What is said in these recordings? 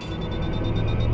うん。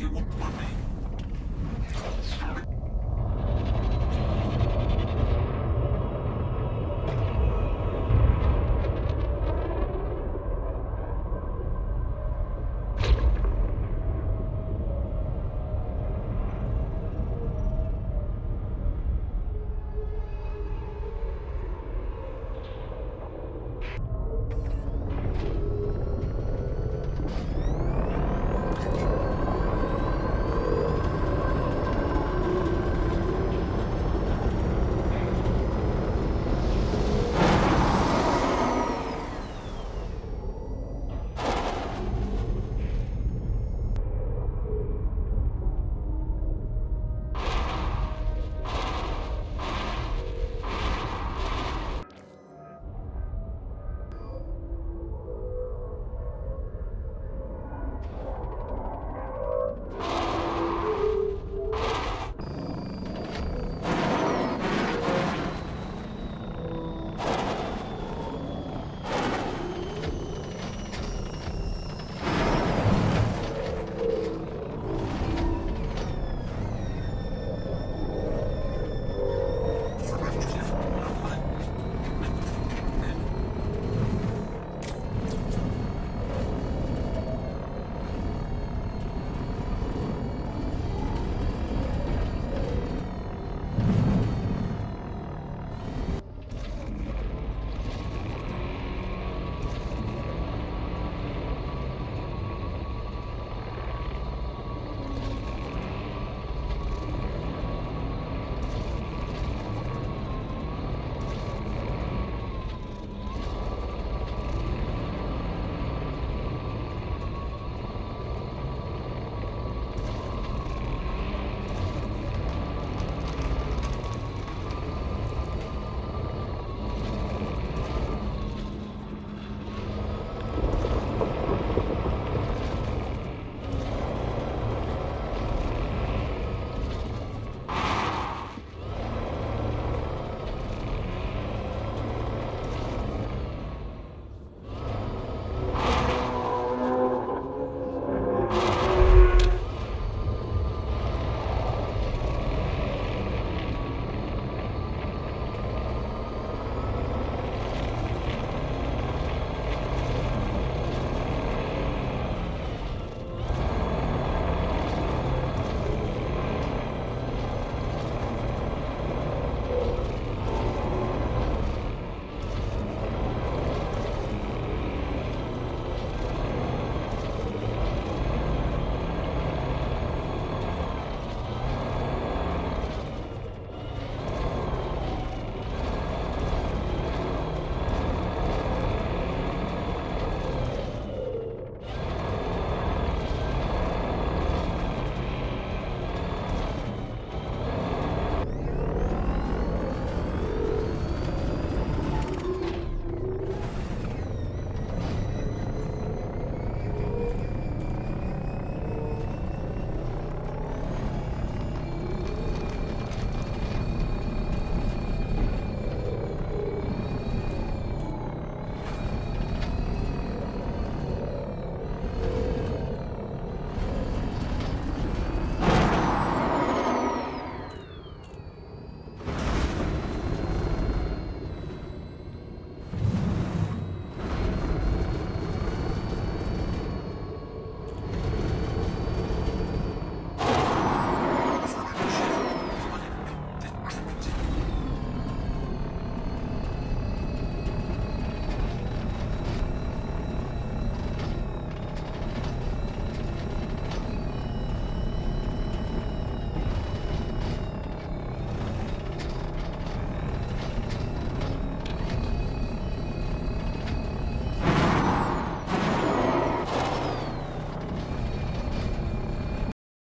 Low ground material warning.